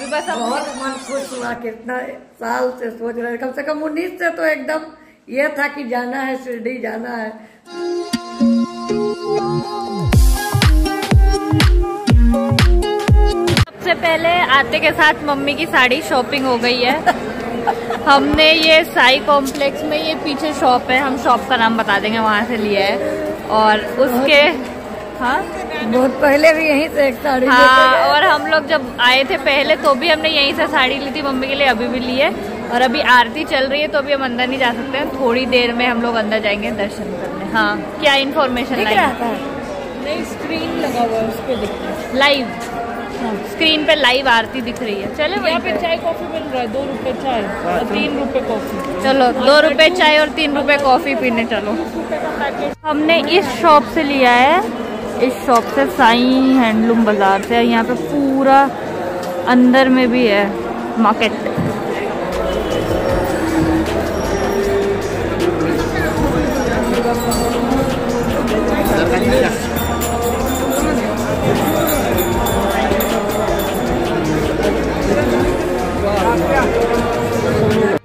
अभी बस बहुत मन खुश हुआ कितना साल से सोच रहे कम से कम उन्नीस से तो एकदम ये था कि जाना है शिरडी जाना है। सबसे पहले आते के साथ मम्मी की साड़ी शॉपिंग हो गई है। हमने ये साई कॉम्प्लेक्स में ये पीछे शॉप है हम शॉप का नाम बता देंगे वहाँ से लिया है। और उसके हाँ? बहुत पहले भी यहीं से एक साड़ी हाँ और हम लोग जब आए थे पहले तो भी हमने यहीं से साड़ी ली थी मम्मी के लिए अभी भी ली है। और अभी आरती चल रही है तो अभी हम अंदर नहीं जा सकते हैं। थोड़ी देर में हम लोग अंदर जाएँगे दर्शन करने। हाँ क्या इन्फॉर्मेशन नहीं स्क्रीन लगा हुआ है उस पे दिख लाइव स्क्रीन पे लाइव आरती दिख रही है। चले वहीं पे चाय कॉफ़ी मिल रहा है दो रुपए चाय और तीन रुपए कॉफ़ी। चलो दो रुपए चाय और तीन रुपए कॉफ़ी पीने चलो। हमने इस शॉप से लिया है इस शॉप से साई हैंडलूम बाज़ार से यहाँ पे पूरा अंदर में भी है मार्केट।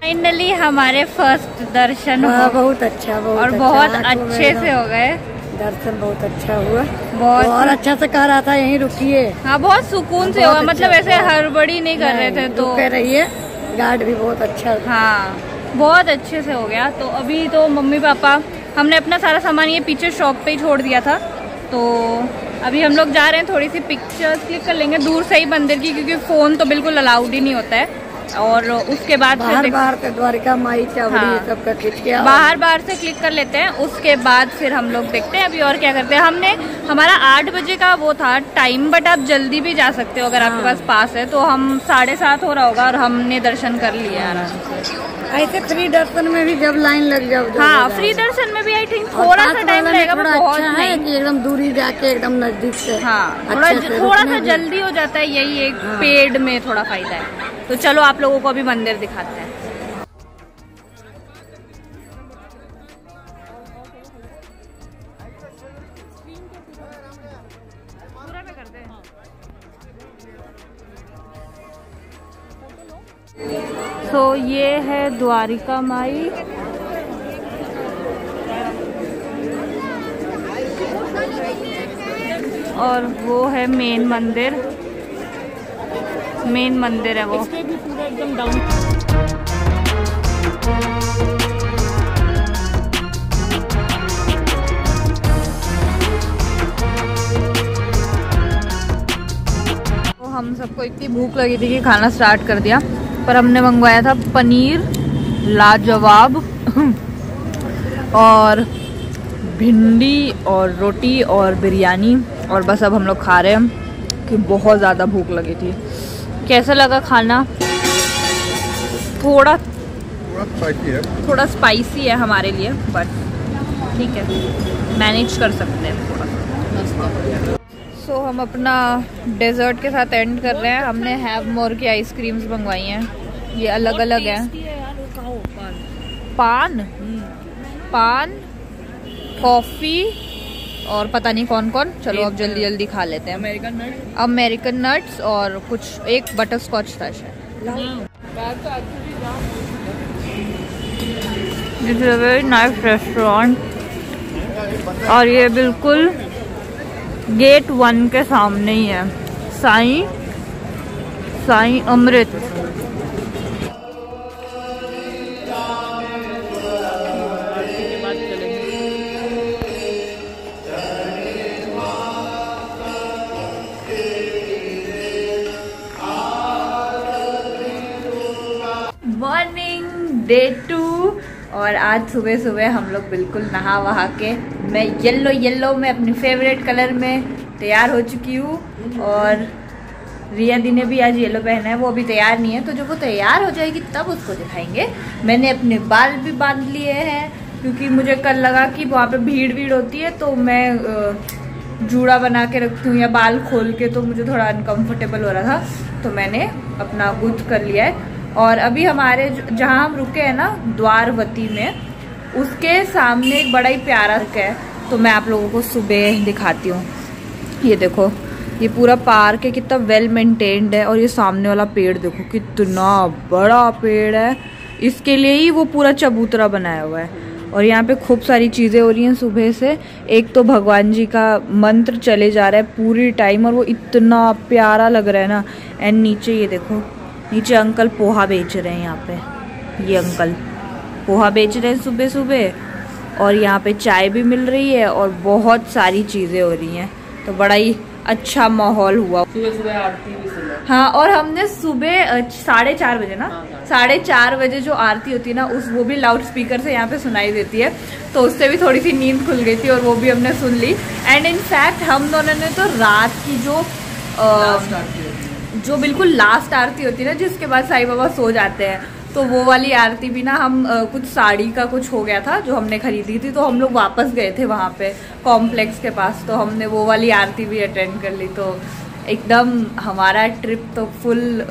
फाइनली हमारे फ़र्स्ट दर्शन हुआ। बहुत अच्छा बहुत और अच्छा, बहुत अच्छे से हो गए। दर्शन बहुत अच्छा हुआ। बहुत और अच्छा से कह रहा था यहीं रुकिए। हाँ बहुत सुकून से हुआ। अच्छा मतलब ऐसे हुआ। हड़बड़ी नहीं कर रहे थे तो। रुके रहिए। गार्ड भी बहुत अच्छा हाँ बहुत अच्छे से हो गया। तो अभी तो मम्मी पापा हमने अपना सारा सामान ये पीछे शॉप पे ही छोड़ दिया था। तो अभी हम लोग जा रहे हैं थोड़ी सी पिक्चर्स क्लिक कर लेंगे। दूर से ही मंदिर की क्योंकि फ़ोन तो बिल्कुल अलाउड ही नहीं होता है। और उसके बाद फिर बाहर बाहर से द्वारिका माई चावड़ी हाँ। ये सब का खींच के आओ। बाहर बाहर से क्लिक कर लेते हैं उसके बाद फिर हम लोग देखते हैं अभी और क्या करते हैं। हमने हमारा आठ बजे का वो था टाइम बट आप जल्दी भी जा सकते हो अगर आपके पास पास है तो हम साढ़े सात हो रहा होगा और हमने दर्शन कर लिए आराम से। ऐसे फ्री दर्शन में भी जब लाइन लग जाओ हाँ फ्री दर्शन में भी आई थिंक थोड़ा सा टाइम लगेगा बहुत अच्छा है कि एकदम दूरी जाके एकदम नज़दीक से हाँ थोड़ा थोड़ा सा जल्दी हो जाता है यही एक हाँ। पेड में थोड़ा फ़ायदा है। तो चलो आप लोगों को अभी मंदिर दिखाते हैं। तो ये है द्वारिका माई। और वो है मेन मंदिर। मेन मंदिर है वो। भी पूरा एकदम डाउन तो हम सबको इतनी भूख लगी थी कि खाना स्टार्ट कर दिया पर हमने मंगवाया था पनीर लाजवाब और भिंडी और रोटी और बिरयानी और बस अब हम लोग खा रहे हैं कि बहुत ज़्यादा भूख लगी थी। कैसा लगा खाना? थोड़ा थोड़ा स्पाइसी है। थोड़ा स्पाइसी है हमारे लिए बट ठीक है। मैनेज कर सकते हैं थोड़ा। सो so, हम अपना डेजर्ट के साथ एंड कर रहे हैं। हमने हैव मोर की आइसक्रीम्स मंगवाई हैं। ये अलग अलग हैं। पान। पान? कॉफ़ी? और पता नहीं कौन कौन। चलो अब जल्दी जल्दी खा लेते हैं। अमेरिकन नट अमेरिकन नट्स और कुछ एक बटर स्कॉच था शायद। It's a very nice restaurant और ये बिल्कुल गेट वन के सामने ही है। साई साई अमृत। डे टू और आज सुबह सुबह हम लोग बिल्कुल नहा वहा के, मैं येलो येलो में अपने फेवरेट कलर में तैयार हो चुकी हूँ। और रिया दी ने भी आज येलो पहना है, वो अभी तैयार नहीं है तो जब वो तैयार हो जाएगी तब उसको दिखाएँगे। मैंने अपने बाल भी बाँध लिए हैं, क्योंकि मुझे कल लगा कि वहाँ पे भीड़ भीड़ होती है तो मैं जूड़ा बना के रखती हूँ या बाल खोल के तो मुझे थोड़ा अनकंफर्टेबल हो रहा था तो मैंने अपना गुथ कर लिया है। और अभी हमारे जहाँ हम रुके हैं ना, द्वारवती में, उसके सामने एक बड़ा ही प्यारा रुका है। तो मैं आप लोगों को सुबह दिखाती हूँ। ये देखो, ये पूरा पार्क है, कितना वेल मेंटेन्ड है और ये सामने वाला पेड़ देखो, कितना बड़ा पेड़ है। इसके लिए ही वो पूरा चबूतरा बनाया हुआ है। और यहाँ पे खूब सारी चीज़ें हो रही हैं सुबह से। एक तो भगवान जी का मंत्र चले जा रहा है पूरी टाइम और वो इतना प्यारा लग रहा है ना। एंड नीचे ये देखो नीचे अंकल पोहा बेच रहे हैं यहाँ पे। ये अंकल पोहा बेच रहे हैं सुबह सुबह और यहाँ पे चाय भी मिल रही है और बहुत सारी चीज़ें हो रही हैं। तो बड़ा ही अच्छा माहौल हुआ। सुबह सुबह आरती भी सुना। हाँ और हमने सुबह साढ़े चार बजे ना साढ़े चार बजे जो आरती होती है ना उस वो भी लाउड स्पीकर से यहाँ पे सुनाई देती है। तो उससे भी थोड़ी सी नींद खुल गई थी और वो भी हमने सुन ली। एंड इनफैक्ट हम दोनों ने तो रात की जो अ, जो बिल्कुल लास्ट आरती होती है ना जिसके बाद साईं बाबा सो जाते हैं तो वो वाली आरती भी ना हम अ, कुछ साड़ी का कुछ हो गया था जो हमने खरीदी थी तो हम लोग वापस गए थे वहाँ पे कॉम्प्लेक्स के पास तो हमने वो वाली आरती भी अटेंड कर ली तो एकदम हमारा ट्रिप तो फुल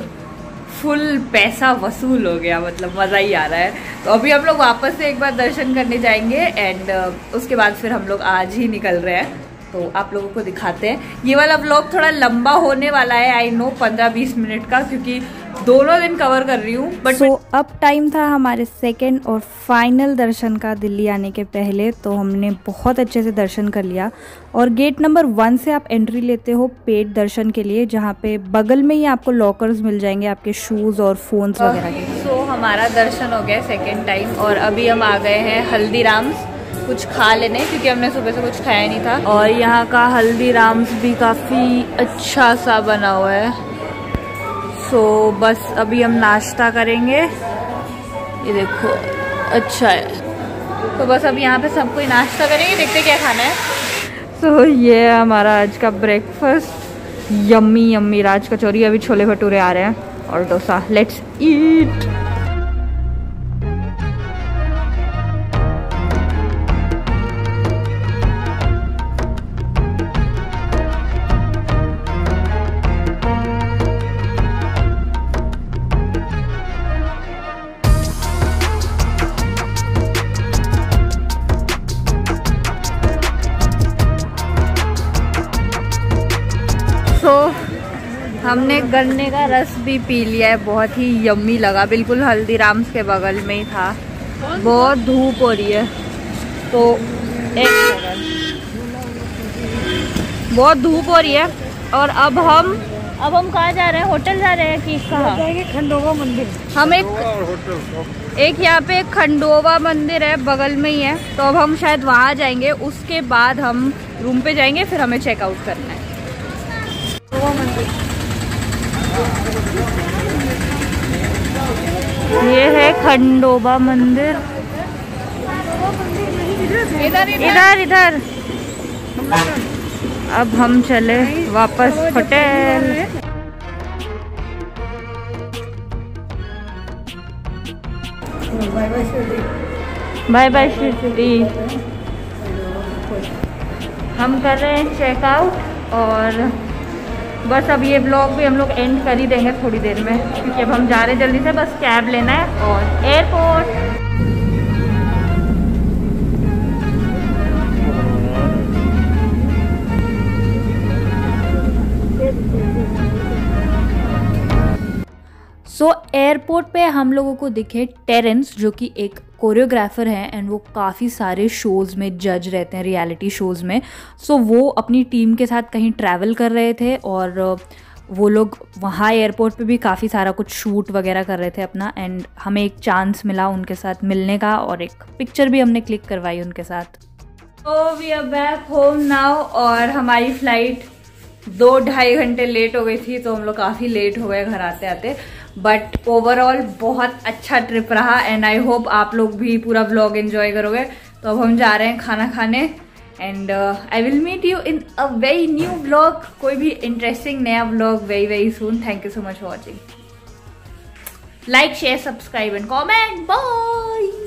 फुल पैसा वसूल हो गया मतलब मज़ा ही आ रहा है। तो अभी हम लोग वापस से एक बार दर्शन करने जाएँगे एंड उसके बाद फिर हम लोग आज ही निकल रहे हैं। तो आप लोगों को दिखाते हैं। ये वाला ब्लॉग थोड़ा लंबा होने वाला है आई नो पंद्रह बीस मिनट का क्योंकि दोनों दिन कवर कर रही हूँ बट सो अब टाइम था हमारे सेकेंड और फाइनल दर्शन का दिल्ली आने के पहले तो हमने बहुत अच्छे से दर्शन कर लिया। और गेट नंबर वन से आप एंट्री लेते हो पेड दर्शन के लिए जहाँ पे बगल में ही आपको लॉकर्स मिल जाएँगे आपके शूज़ और फोन्स वगैरह के सो हमारा दर्शन हो गया सेकेंड टाइम और अभी हम आ गए हैं हल्दीराम्स। कुछ खा लेने क्योंकि हमने सुबह से कुछ खाया नहीं था। और यहाँ का हल्दीराम्स भी काफ़ी अच्छा सा बना हुआ है। सो so, बस अभी हम नाश्ता करेंगे। ये देखो अच्छा है। तो बस अब यहाँ पे सब कोई नाश्ता करेंगे देखते क्या खाना है। सो so, ये है हमारा आज का breakfast yummy yummy raj kachori. अभी छोले भटूरे आ रहे हैं और डोसा। लेट्स ईट हमने गन्ने का रस भी पी लिया है बहुत ही यम्मी लगा। बिल्कुल हल्दीराम्स के बगल में ही था। बहुत धूप हो रही है। तो एक सेकंड बहुत धूप हो रही है। और अब हम अब हम कहाँ जा रहे हैं? होटल जा रहे हैं कि कहाँ? जाएँगे मंदिर। हम एक एक यहाँ पे खंडोवा मंदिर है बगल में ही है। तो अब हम शायद वहाँ जाएँगे। उसके बाद हम रूम पे जाएँगे फिर हमें चेकआउट करना है। ये है खंडोबा मंदिर। इधर इधर। इधर अब हम चले वापस hotel. Bye bye Shirdi bye bye Shirdi हम कर रहे हैं चेकआउट और बस अब ये ब्लॉग भी हम लोग एंड कर ही देंगे थोड़ी देर में क्योंकि अब हम जा रहे हैं जल्दी से बस कैब लेना है और एयरपोर्ट सो so, एयरपोर्ट पे हम लोगों को दिखे टेरेंस जो कि एक कोरियोग्राफर हैं एंड वो काफ़ी सारे शोज़ में जज रहते हैं रियलिटी शोज़ में। सो so, वो अपनी टीम के साथ कहीं ट्रैवल कर रहे थे और वो लोग वहाँ एयरपोर्ट पे भी काफ़ी सारा कुछ शूट वगैरह कर रहे थे अपना एंड हमें एक चांस मिला उनके साथ मिलने का और एक पिक्चर भी हमने क्लिक करवाई उनके साथ। तो we are back home now और हमारी फ़्लाइट दो ढाई घंटे लेट हो गई थी तो हम लोग काफ़ी लेट हो गए घर आते आते बट ओवरऑल बहुत अच्छा ट्रिप रहा एंड आई होप आप लोग भी पूरा ब्लॉग एंजॉय करोगे। तो अब हम जा रहे हैं खाना खाने and I will meet you in a very new blog कोई भी इंटरेस्टिंग नया blog very very soon thank you so much watching like share subscribe and comment bye